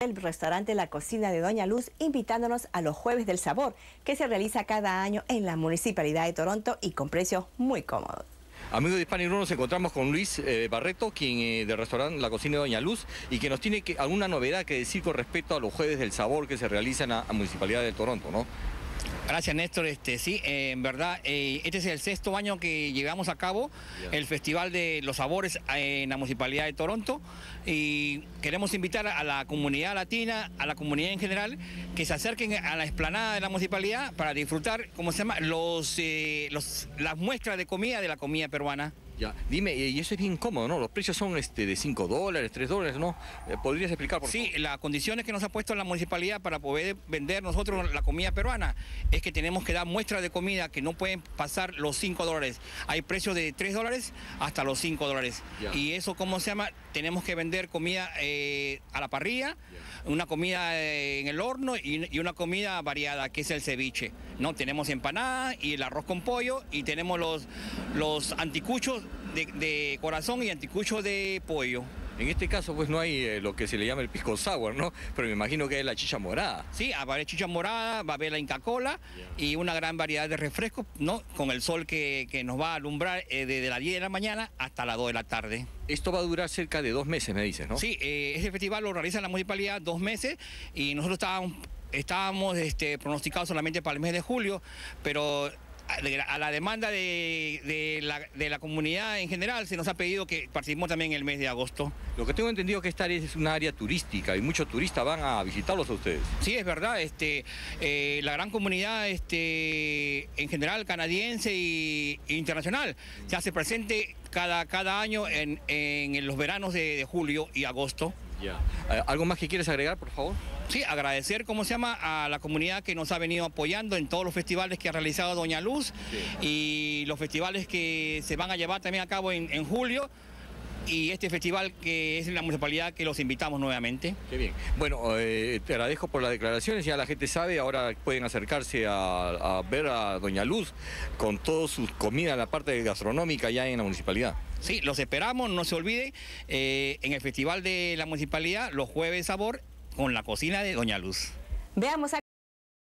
el restaurante La Cocina de Doña Luz invitándonos a los Jueves del Sabor que se realiza cada año en la Municipalidad de Toronto y con precios muy cómodos. Amigos de Hispanic nos encontramos con Luis eh, Barreto, quien eh, del restaurante La Cocina de Doña Luz y que nos tiene alguna novedad que decir con respecto a los Jueves del Sabor que se realizan a la Municipalidad de Toronto, ¿no? Gracias Néstor, este, sí, eh, en verdad, eh, este es el sexto año que llevamos a cabo el Festival de los Sabores eh, en la Municipalidad de Toronto y queremos invitar a la comunidad latina, a la comunidad en general, que se acerquen a la explanada de la municipalidad para disfrutar, ¿cómo se llama?, los, los, las muestras de comida de la comida peruana. Ya, dime, y eso es bien cómodo, ¿no? Los precios son este, de 5 dólares, 3 dólares, ¿no? Eh, ¿Podrías explicar, por Sí, las condiciones que nos ha puesto la municipalidad para poder vender nosotros la comida peruana es que tenemos que dar muestras de comida que no pueden pasar los 5 dólares. Hay precios de 3 dólares hasta los 5 dólares. Y eso, ¿cómo se llama? Tenemos que vender comida eh, a la parrilla, una comida eh, en el horno y, y, una comida variada, que es el ceviche. ¿no? Tenemos empanadas y el arroz con pollo y tenemos los, los anticuchos de, corazón y anticucho de pollo. En este caso, pues no hay eh, lo que se le llama el pisco sour, ¿no? Pero me imagino que hay la chicha morada. Sí, va a haber chicha morada, va a haber la Inca Cola y una gran variedad de refrescos, ¿no? Con el sol que, nos va a alumbrar eh, desde las 10 de la mañana hasta las 2 de la tarde. Esto va a durar cerca de dos meses, me dices, ¿no? Sí, eh, este festival lo realiza la municipalidad dos meses y nosotros estábamos, estábamos este, pronosticados solamente para el mes de julio, pero a la demanda de, la, comunidad en general se nos ha pedido que participemos también en el mes de agosto. Lo que tengo entendido que esta área es una área turística y muchos turistas van a visitarlos a ustedes. Sí, es verdad. Este, eh, la gran comunidad este, en general canadiense e internacional se hace presente cada, cada año en, los veranos de julio y agosto. Ya. Eh, ¿Algo más que quieres agregar, por favor? Sí, agradecer, ¿cómo se llama?, a la comunidad que nos ha venido apoyando en todos los festivales que ha realizado Doña Luz y los festivales que se van a llevar también a cabo en julio y este festival que es en la municipalidad que los invitamos nuevamente. Qué bien. Bueno, eh, te agradezco por las declaraciones, ya la gente sabe, ahora pueden acercarse a, ver a Doña Luz con toda su comida en la parte gastronómica ya en la municipalidad. Sí, los esperamos, no se olviden, eh, en el festival de la municipalidad, los jueves sabor, con la cocina de Doña Luz. Veamos